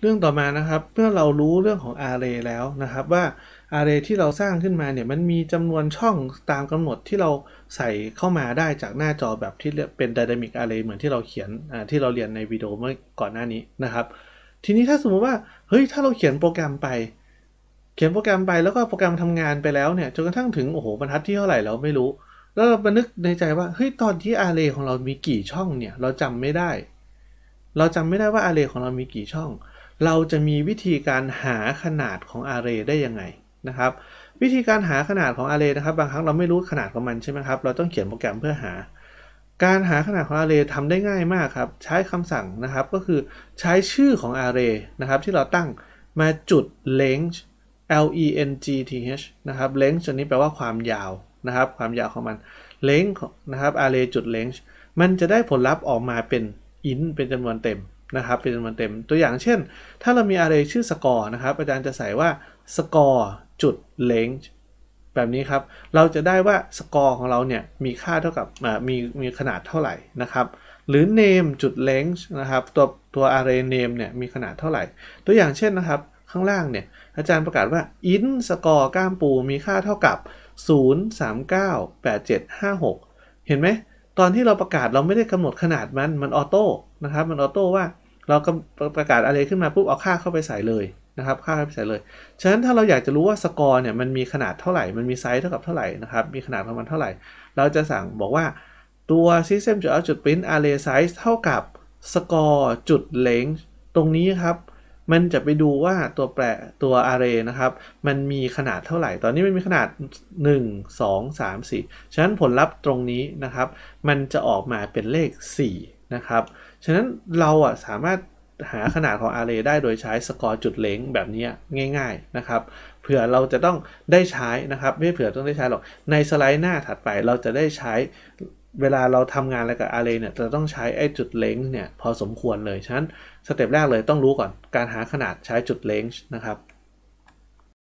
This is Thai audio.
เรื่องต่อมานะครับเมื่อเรารู้เรื่องของ array แล้วนะครับว่า array ที่เราสร้างขึ้นมาเนี่ยมันมีจำนวนช่องตามกำหนดที่เราใส่เข้ามาได้จากหน้าจอแบบที่เป็น dynamic array เหมือนที่เราเขียนที่เราเรียนในวิดีโอเมื่อก่อนหน้านี้นะครับ ทีนี้ถ้าสมมติว่าเฮ้ยถ้าเราเขียนโปรแกรมไป เขียนโปรแกรมไปแล้วก็โปรแกรมทำงานไปแล้วเนี่ยจนกระทั่งถึงโอ้โหบรรทัดที่เท่าไหร่เราไม่รู้ แล้วเราบันทึกในใจว่าเฮ้ยตอนที่ array ของเรามีกี่ช่องเนี่ยเราจำไม่ได้ เราจำไม่ได้ว่า array ของเรามีกี่ช่อง เราจะมีวิธีการหาขนาดของ array ได้ยังไงนะครับ วิธีการหาขนาดของ array นะครับ บางครั้งเราไม่รู้ขนาดของมันใช่ไหมครับ เราต้องเขียนโปรแกรมเพื่อหา การหาขนาดของ array ทำได้ง่ายมากครับ ใช้คำสั่งนะครับ ก็คือใช้ชื่อของ array นะครับ ที่เราตั้งมาจุด length l e n g t h นะครับ length ตัวนี้แปลว่าความยาวนะครับ ความยาวของมัน length นะครับ array จุด length มันจะได้ผลลัพธ์ออกมาเป็น int เป็นจำนวนเต็ม นะครับเป็นจำนวนเต็มตัวอย่างเช่น ถ้าเรามีอะไรชื่อสกอร์นะครับอาจารย์จะใส่ว่าสกอร์จุดเลงแบบนี้ครับ เราจะได้ว่าสกอร์ของเราเนี่ยมีค่าเท่ากับมีมีขนาดเท่าไหร่นะครับ หรือ name จุด length นะครับตัวตัว array name เนี่ยมีขนาดเท่าไหร่ ตัวอย่างเช่นนะครับ ข้างล่างเนี่ยอาจารย์ประกาศว่า int score ก้ามปูมีค่าเท่ากับ 0398756 เห็นไหม ตอนที่เราประกาศเราไม่ได้กำหนดขนาดมันมัน auto นะครับ มัน auto ว่าเราก็ประกาศอะไรขึ้นมาปุ๊บเอาค่าเข้าไปใส่เลยนะครับ ค่าเข้าไปใส่เลย ฉะนั้นถ้าเราอยากจะรู้ว่าสกอร์เนี่ยมันมีขนาดเท่าไหร่ มันมีไซส์เท่ากับเท่าไหร่นะครับ มีขนาดประมาณเท่าไหร่ เราจะสั่งบอกว่าตัว system จุด out จุด print array size เท่ากับสกอร์จุด length ตรงนี้ครับ มันจะไปดูว่าตัวแปรตัว array นะครับ มันมีขนาดเท่าไหร่ ตอนนี้มันมีขนาด 1 2 3 4 ฉะนั้นผลลัพธ์ตรงนี้นะครับ มันจะออกมาเป็นเลข 4 นะครับ ฉะนั้นเราอะสามารถหาขนาดของ array ได้โดยใช้สกอร์จุดเล้งแบบนี้ง่าย ๆนะครับเผื่อเราจะต้องได้ใช้นะครับ ไม่เผื่อต้องได้ใช้หรอกในสไลด์หน้าถัดไปเราจะได้ใช้ เวลาเราทำงานอะไรกับอาร์เรย์เนี่ยจะต้องใช้ไอ้จุดเล้งเนี่ยพอสมควรเลย ฉะนั้นสเต็ปแรกเลยต้องรู้ก่อนการหาขนาดใช้จุดเล้งนะครับ